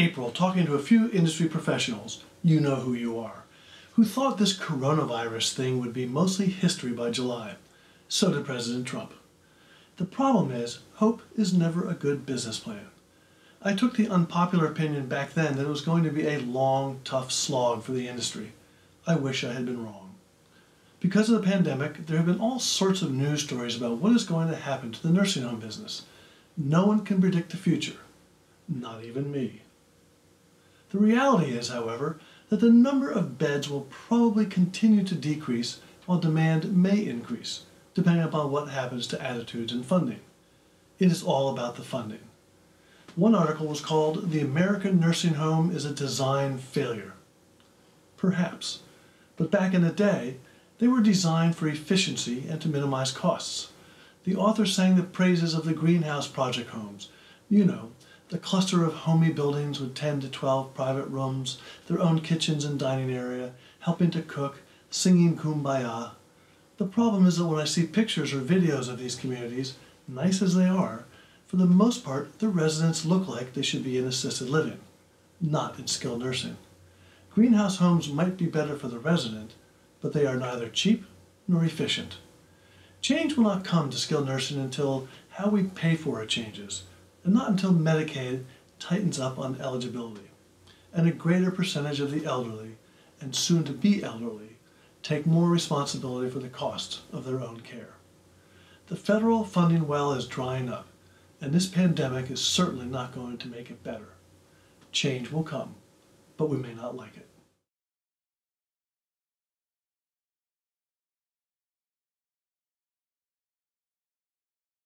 April talking to a few industry professionals, you know who you are, who thought this coronavirus thing would be mostly history by July. So did President Trump. The problem is, hope is never a good business plan. I took the unpopular opinion back then that it was going to be a long, tough slog for the industry. I wish I had been wrong. Because of the pandemic, there have been all sorts of news stories about what is going to happen to the nursing home business. No one can predict the future, not even me. The reality is, however, that the number of beds will probably continue to decrease while demand may increase, depending upon what happens to attitudes and funding. It is all about the funding. One article was called The American Nursing Home is a Design Failure. Perhaps, but back in the day, they were designed for efficiency and to minimize costs. The author sang the praises of the Green House Project homes. You know, the cluster of homey buildings with 10 to 12 private rooms, their own kitchens and dining area, helping to cook, singing kumbaya. The problem is that when I see pictures or videos of these communities, nice as they are, for the most part, the residents look like they should be in assisted living, not in skilled nursing. Green House homes might be better for the resident, but they are neither cheap nor efficient. Change will not come to skilled nursing until how we pay for it changes, and not until Medicaid tightens up on eligibility, and a greater percentage of the elderly, and soon to be elderly, take more responsibility for the cost of their own care. The federal funding well is drying up, and this pandemic is certainly not going to make it better. Change will come, but we may not like it.